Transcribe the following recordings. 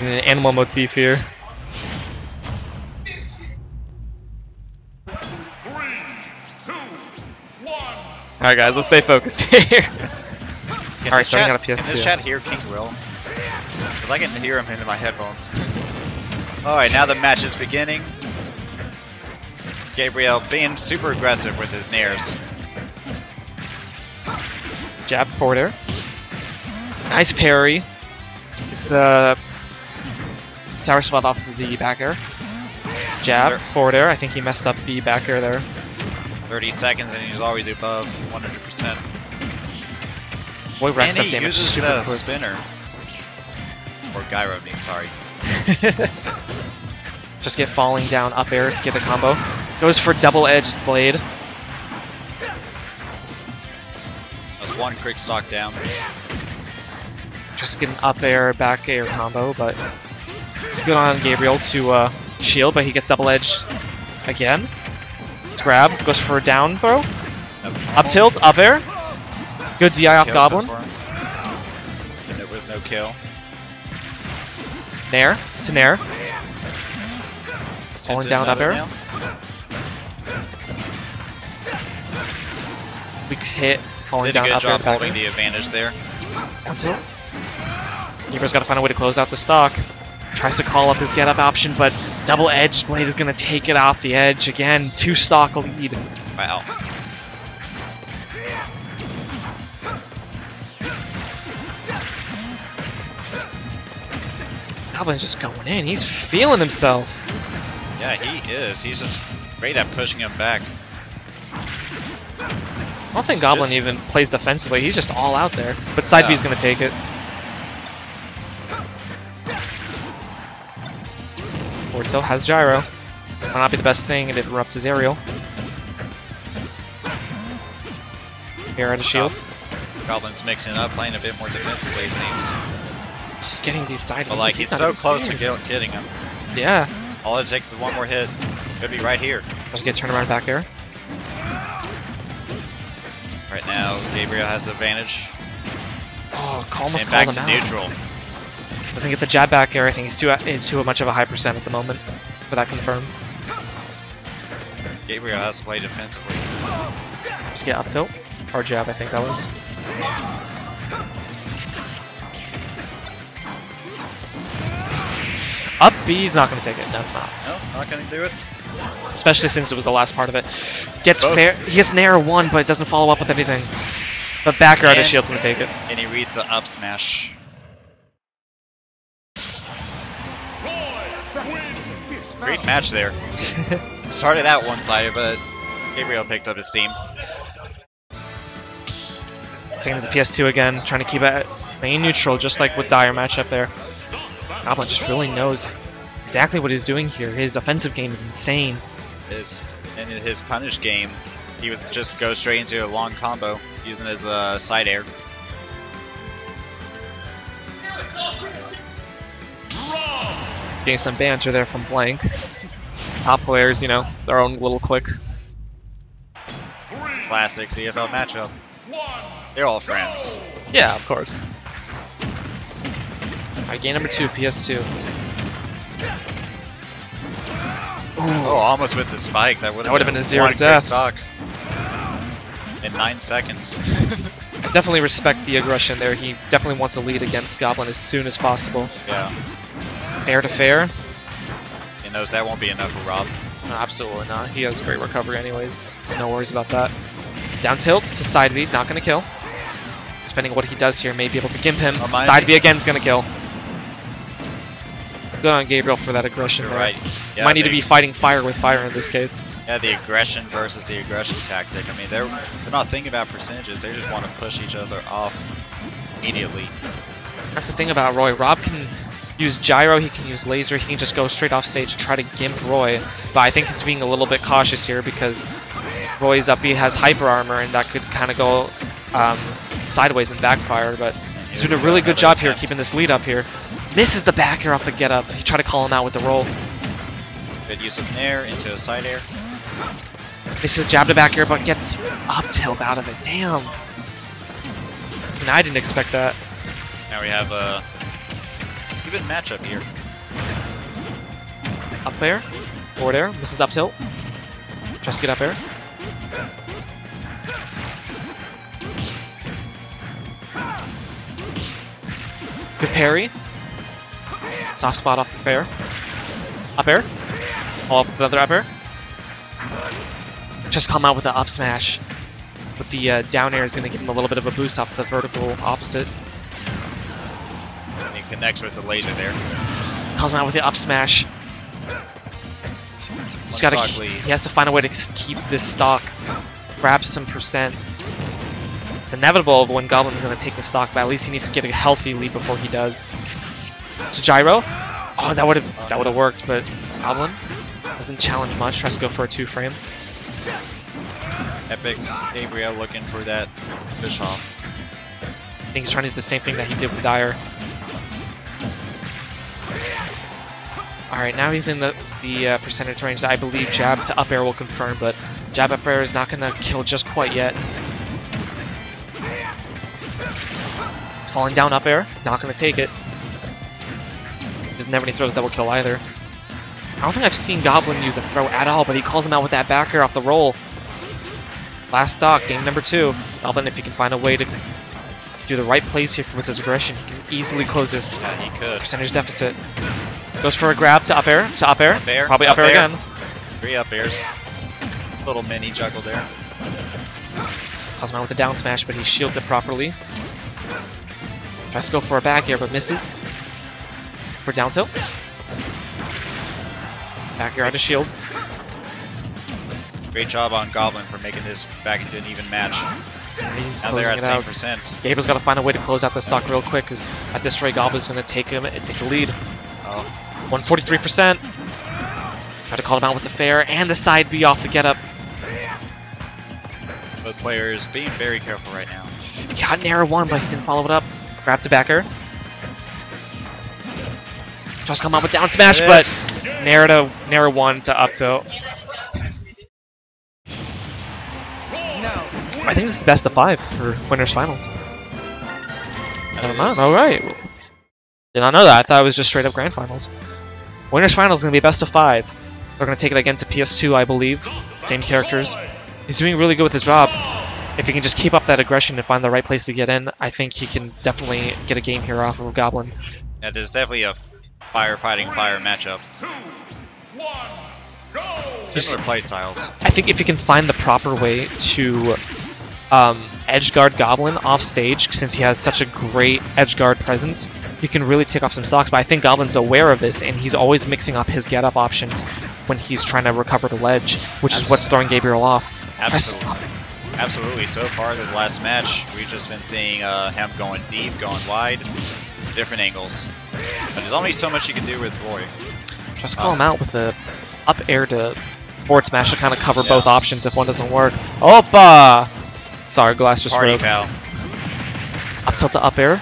An animal motif here. Alright guys, let's stay focused here. Alright, starting chat, out of Can this PS2. chat hear King Will? Because I can hear him in my headphones. Alright, now the match is beginning. Gabriel being super aggressive with his nairs. Jab forward air. Nice parry. It's uh sour spot off the back air. Jab, There. forward air. I think he messed up the back air there. 30 seconds and he's always above 100%. Boy And racks up he damage uses super the quick. spinner. Or gyro knee, sorry. Just get falling down up air to get the combo. Goes for double edged blade. That's one quick stock down. Just get an up air, back air combo, but good on Gabriel to uh, shield, but he gets double edged again. Let's grab, goes for a down throw. Up tilt, up air. Good DI off Goblin. And it with no kill. Nair to Nair. Falling down up air. nail. Weak hit, falling Did a down good up air, job holding the advantage there. Down tilt. Gabriel's got to find a way to close out the stock. Tries to call up his get up option, but double edged blade is going to take it off the edge again. Two stock lead. Wow. Goblin's just going in. He's feeling himself. Yeah, he is. He's just great at pushing him back. I don't think Goblin Just- even plays defensively. He's just all out there. But side Yeah. is going to take it. Tilt has gyro. Might not be the best thing. And it interrupts his aerial. Here at a shield. Goblin's mixing up, playing a bit more defensively, it seems. Just getting these side But like, he's not so close to scared. get- getting him. Yeah. All it takes is one more hit. Could be right here. Just get turnaround back air. Right now, Gabriel has the advantage. Oh, almost and back to out. neutral. Doesn't get the jab back air. I think he's too he's too much of a high percent at the moment for that confirm. Gabriel has to play defensively. Just get up tilt. Or jab, I think that was. Up B B's not going to take it. That's not. No, not gonna do it. Especially since it was the last part of it. Gets Both. fair. He gets an air one, but it doesn't follow up with anything. But back air of shield's going to take it. And he reads the up smash. Great match there. Started out one-sided, but Gabriel picked up his steam. Taking to PS2 again, trying to keep it main neutral, just like with Dire matchup there. Goblin just really knows exactly what he's doing here. His offensive game is insane. His and in his punish game, he would just go straight into a long combo using his uh, side air. Getting some banter there from Blank. Top players, you know, their own little clique. Classic CFL matchup. They're all friends. Yeah, of course. Alright, game number two, PS2. Oh, almost with the spike. That would would've been a zero one to quick death. Stock. In nine seconds. I definitely respect the aggression there. He definitely wants to lead against Goblin as soon as possible. yeah. Fair to fair? He knows that won't be enough for Rob. No, absolutely not. He has great recovery anyways. No worries about that. Down tilt to side B, not gonna kill. Depending on what he does here, may be able to gimp him. Remind Side me- again is gonna kill. Good on Gabriel for that aggression You're right. Yeah, Might need they- to be fighting fire with fire in this case. Yeah, the aggression versus the aggression tactic. I mean, they're they're not thinking about percentages. They just want to push each other off immediately. That's the thing about Roy. Rob can use gyro, he can use laser, he can just go straight off stage to try to gimp Roy. But I think he's being a little bit cautious here because Roy's up B has hyper armor and that could kind of go um, sideways and backfire. But he's doing a really good job here keeping this lead up here. Misses the back air off the get up. He tried to call him out with the roll. Good use of nair into a side air. Misses jab to back air but gets up tilt out of it. Damn. And I didn't expect that. Now we have uh, even matchup here. Up air. Forward air. Misses up tilt. Tries to get up air. Good parry. Soft spot off the fair. Up air. Follow up with another up air. Just come out with the up smash. But the uh, down air is going to give him a little bit of a boost off the vertical opposite. Connects with the laser there. Calls him out with the up smash. One gotta, he has to find a way to keep this stock, grab some percent. It's inevitable when Goblin's going to take the stock, but at least he needs to get a healthy lead before he does. To gyro. Oh, that would have that would have worked, but Goblin doesn't challenge much. Tries to go for a two frame. Epic Gabriel looking for that fish off. I think he's trying to do the same thing that he did with Dyer. Alright, now he's in the, the uh, percentage range that I believe jab to up air will confirm, but jab up air is not going to kill just quite yet. Falling down up air, not going to take it. Doesn't have any throws that will kill either. I don't think I've seen Goblin use a throw at all, but he calls him out with that back air off the roll. Last stock, game number two. Goblin, if he can find a way to do the right plays here with his aggression, he can easily close this Yeah, percentage deficit. Goes for a grab to up air, to up air. Up air, Probably up, up air, air. again. Three up airs. Little mini juggle there. Cosmo with a down smash, but he shields it properly. Tries to go for a back air, but misses. For down tilt. Back air out of shield. Great job on Goblin for making this back into an even match. He's Now they're at same percent. Gable's got to find a way to close out the stock real quick, because at this rate, Goblin's going to take him and take the lead. Oh, 143%. Try to call him out with the fair and the side B off the get up. both players being very careful right now. He got an air one, but he didn't follow it up. Grab to back air. Just come up with down smash, Yes. but Nair to Nair one to up tilt. I think this is best of five for winners finals. Never mind. All right. Did not know that. I thought it was just straight up grand finals. Winners finals is gonna be best of five. They're gonna take it again to PS2, I believe. Same characters. He's doing really good with his job. If he can just keep up that aggression and find the right place to get in, I think he can definitely get a game here off of Goblin. Yeah, there's definitely a fire fighting fire matchup. Similar play styles. I think if he can find the proper way to um, edge guard Goblin off stage, since he has such a great edge guard presence, he can really take off some stocks. But I think Goblin's aware of this, and he's always mixing up his get up options when he's trying to recover the ledge, which is what's throwing Gabriel off. Absolutely. Absolutely. So far, the last match, we've just been seeing uh, him going deep, going wide, different angles. But there's only so much you can do with Roy. Just call him out with the up air to forward smash to kind of cover both options if one doesn't work. Opa! Sorry, glass just Party broke. foul. Up tilt to up air.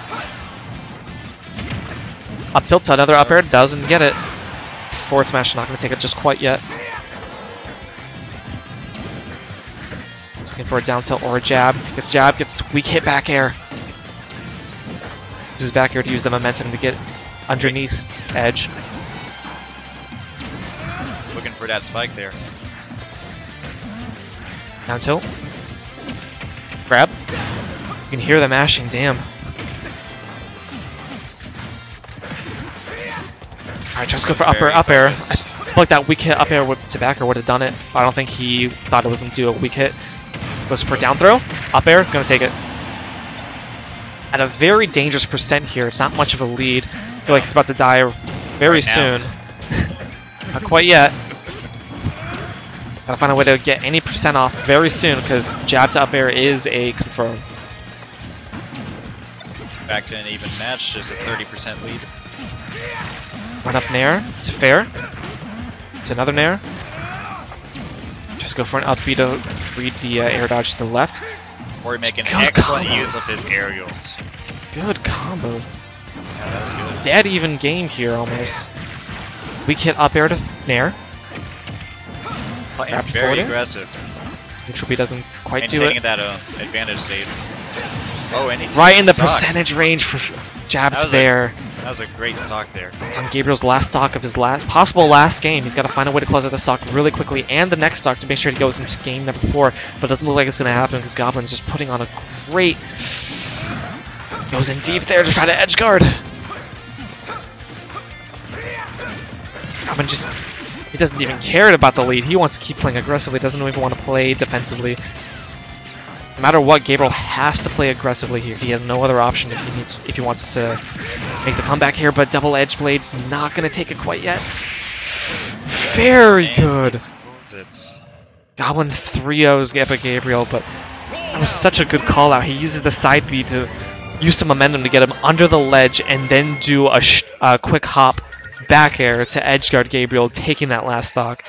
Up tilt to another up air. Doesn't get it. Forward smash not going to take it just quite yet. He's looking for a down tilt or a jab. Gets jab, gets weak hit back air. Uses back air to use the momentum to get underneath edge. Looking for that spike there. Down tilt. Grab. You can hear the mashing, damn. Alright, just go for up air, up air. I feel like that weak hit up air with to back air would have done it, but I don't think he thought it was going to do a weak hit. Goes for down throw, up air, it's going to take it. At a very dangerous percent here, it's not much of a lead. I feel like he's about to die very Right soon. not quite yet. Gotta find a way to get any percent off very soon because jab to up air is a confirm. Back to an even match, just a 30% lead. Run up nair to fair. It's another nair. Just go for an up B to read the uh, air dodge to the left. Roy making Good excellent combos. use of his aerials. Good combo. Yeah, that was good. Dead even game here almost. Weak hit up air to nair. Playing very forward aggressive. Neutral B doesn't quite do Maintaining it. that uh, advantage state. Oh, and Right in the percentage range for jab to fair. That was a great stock there. It's on Gabriel's last stock of his last possible last game. He's got to find a way to close out the stock really quickly and the next stock to make sure he goes into game number four. But it doesn't look like it's going to happen because Goblin's just putting on a great... Goes in deep there to try to edge guard. Goblin just... He doesn't even care about the lead. He wants to keep playing aggressively. Doesn't even want to play defensively. No matter what, Gabriel has to play aggressively here. He has no other option if he needs if he wants to make the comeback here, but double edge blade's not gonna take it quite yet. Very good. Goblin 3-0s Epic Gabriel, but that was such a good call out. He uses the side B to use some momentum to get him under the ledge and then do a, sh a quick hop back air to edge guard Gabriel, taking that last stock.